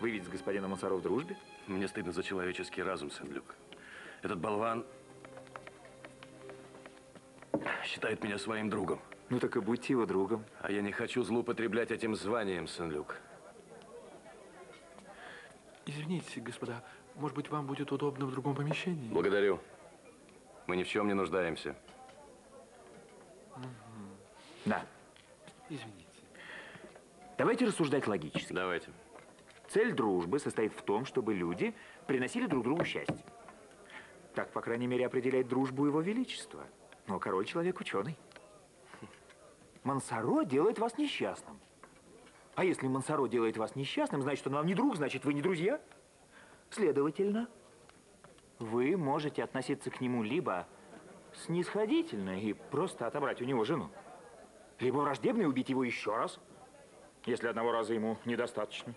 Вы ведь с господином Монсоро в дружбе? Мне стыдно за человеческий разум, Сен-Люк. Этот болван считает меня своим другом. Ну так и будьте его другом. А я не хочу злоупотреблять этим званием, Сен-Люк. Извините, господа, может быть, вам будет удобно в другом помещении? Благодарю. Мы ни в чем не нуждаемся. Да. Извините. Давайте рассуждать логически. Давайте. Цель дружбы состоит в том, чтобы люди приносили друг другу счастье. Так, по крайней мере, определяет дружбу его величество. Но король человек ученый. Мансаро делает вас несчастным. А если Мансаро делает вас несчастным, значит, он вам не друг, значит, вы не друзья. Следовательно, вы можете относиться к нему либо снисходительно и просто отобрать у него жену, либо враждебно и убить его еще раз, если одного раза ему недостаточно.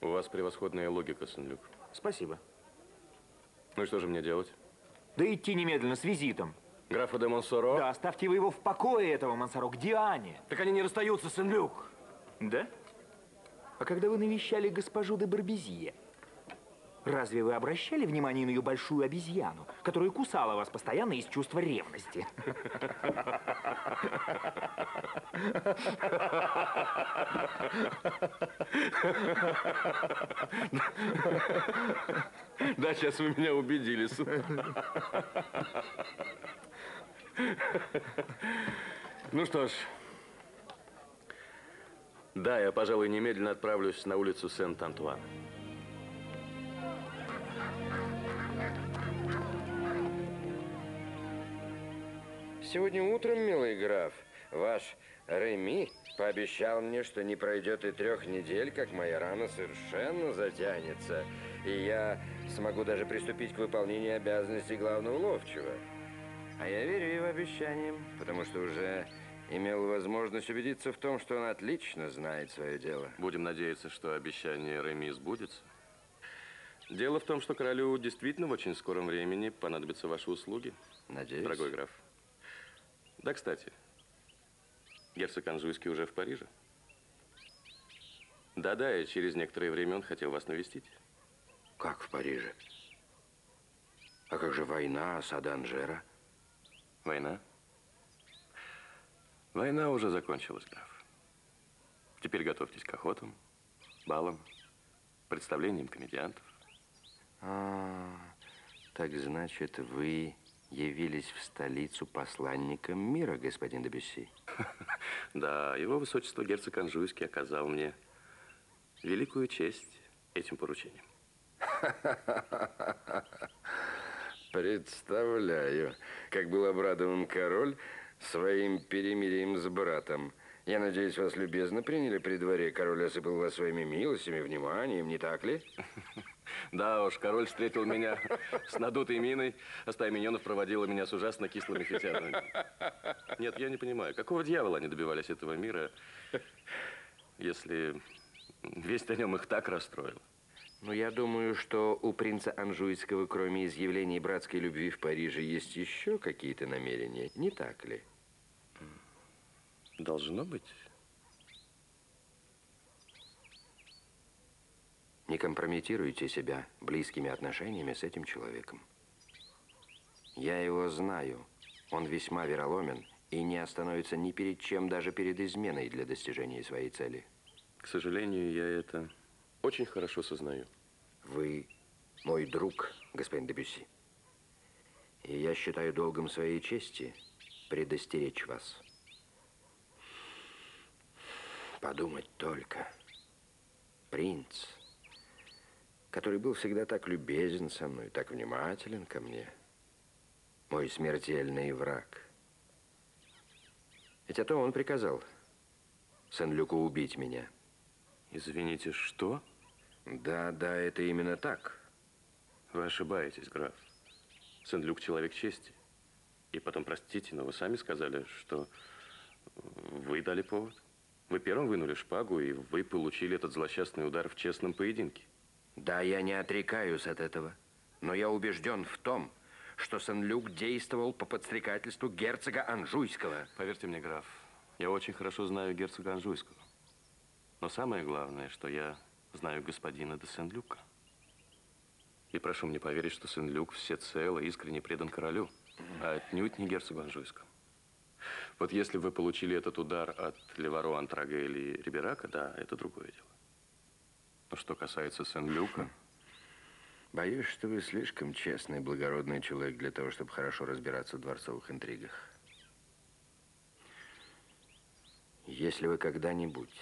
У вас превосходная логика, Сен-Люк. Спасибо. Ну и что же мне делать? Да идти немедленно с визитом. Графа де Монсоро? Да, оставьте вы его в покое, этого Мансаро, к Диане. Так они не расстаются, Сен-Люк. Да? А когда вы навещали госпожу де Барбезье, разве вы обращали внимание на ее большую обезьяну, которая кусала вас постоянно из чувства ревности? Да, сейчас вы меня убедили. Ну что ж. Да, я, пожалуй, немедленно отправлюсь на улицу Сент-Антуан. Сегодня утром, милый граф, ваш Реми пообещал мне, что не пройдет и трех недель, как моя рана совершенно затянется, и я смогу даже приступить к выполнению обязанностей главного ловчего. А я верю его обещаниям, потому что уже имел возможность убедиться в том, что он отлично знает свое дело. Будем надеяться, что обещание Реми сбудется. Дело в том, что королю действительно в очень скором времени понадобятся ваши услуги. Надеюсь. Дорогой граф. Да, кстати, герцог Анжуйский уже в Париже. Да-да, и через некоторое время он хотел вас навестить. Как в Париже? А как же война, осада Анжера? Война? Война уже закончилась, граф. Теперь готовьтесь к охотам, балам, представлениям комедиантов. А, так значит, вы явились в столицу посланником мира, господин Дебюсси? Да, его высочество герцог Анжуйский оказал мне великую честь этим поручением. Представляю, как был обрадован король своим перемирием с братом. Я надеюсь, вас любезно приняли при дворе. Король осыпал вас своими милостями, вниманием, не так ли? Да уж, король встретил меня с надутой миной, а стая миньонов проводила меня с ужасно кислыми фитянами. Нет, я не понимаю, какого дьявола они добивались этого мира, если весть о нем их так расстроила? Но я думаю, что у принца Анжуйского, кроме изъявлений братской любви в Париже, есть еще какие-то намерения, не так ли? Должно быть. Не компрометируйте себя близкими отношениями с этим человеком. Я его знаю. Он весьма вероломен и не остановится ни перед чем, даже перед изменой для достижения своей цели. К сожалению, я это очень хорошо сознаю. Вы мой друг, господин Дебюсси. И я считаю долгом своей чести предостеречь вас. Подумать только. Принц, который был всегда так любезен со мной, так внимателен ко мне. Мой смертельный враг. Ведь это он приказал Сен-Люку убить меня. Извините, что? Да, да, это именно так. Вы ошибаетесь, граф. Сен-Люк человек чести. И потом, простите, но вы сами сказали, что вы дали повод. Вы первым вынули шпагу, и вы получили этот злосчастный удар в честном поединке. Да, я не отрекаюсь от этого. Но я убежден в том, что Сен-Люк действовал по подстрекательству герцога Анжуйского. Поверьте мне, граф, я очень хорошо знаю герцога Анжуйского. Но самое главное, что я знаю господина де Сен-Люка. И прошу мне поверить, что Сен-Люк всецело искренне предан королю, а отнюдь не герцогу Анжуйскому. Вот если вы получили этот удар от Леваро, Антрага или Риберака, да, это другое дело. Но что касается Сен-Люка, Боюсь, что вы слишком честный и благородный человек для того, чтобы хорошо разбираться в дворцовых интригах. Если вы когда-нибудь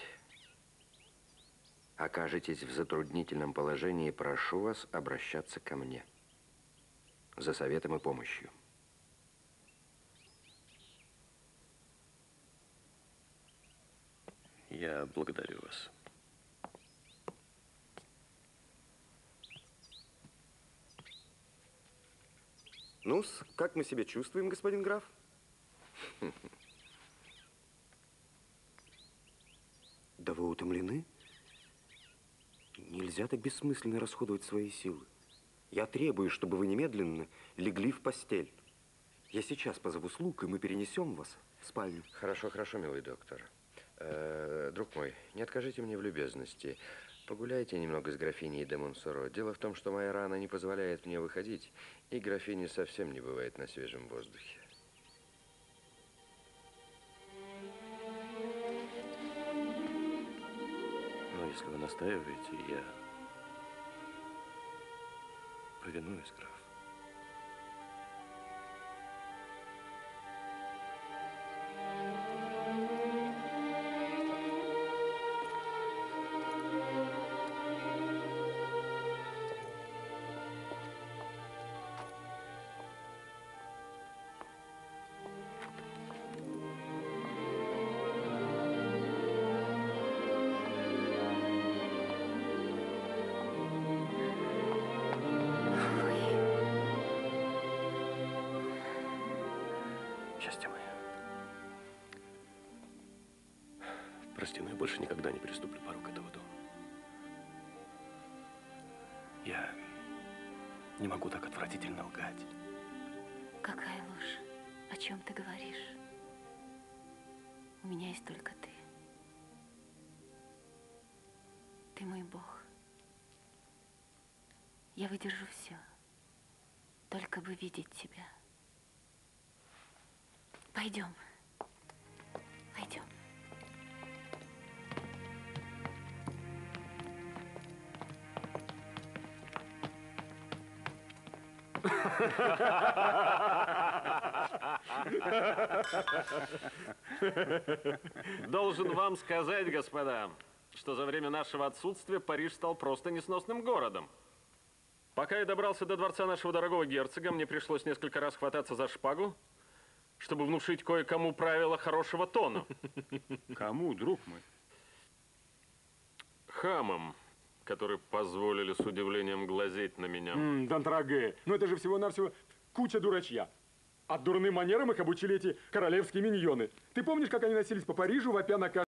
окажетесь в затруднительном положении, прошу вас обращаться ко мне за советом и помощью. Я благодарю вас. ну как мы себя чувствуем, господин граф? Да вы утомлены? Нельзя так бессмысленно расходовать свои силы. Я требую, чтобы вы немедленно легли в постель. Я сейчас позову слуг, и мы перенесем вас в спальню. Хорошо, хорошо, милый доктор. Э, друг мой, не откажите мне в любезности. Погуляйте немного с графиней де Монсоро. Дело в том, что моя рана не позволяет мне выходить, и графини совсем не бывает на свежем воздухе. Но если вы настаиваете, я повинуюсь, граф. Счастье мое. Прости, но я больше никогда не переступлю порог этого дома. Я не могу так отвратительно лгать. Какая ложь? О чем ты говоришь? У меня есть только ты. Ты мой Бог. Я выдержу все. Только бы видеть тебя. Пойдем. Пойдем. Должен вам сказать, господа, что за время нашего отсутствия Париж стал просто несносным городом. Пока я добрался до дворца нашего дорогого герцога, мне пришлось несколько раз хвататься за шпагу, чтобы внушить кое-кому правила хорошего тона. Кому, друг мой? Хамам, которые позволили с удивлением глазеть на меня. М, Дантраге, ну это же всего-навсего куча дурачья. А дурным манерам их обучили эти королевские миньоны. Ты помнишь, как они носились по Парижу, вопя на каждом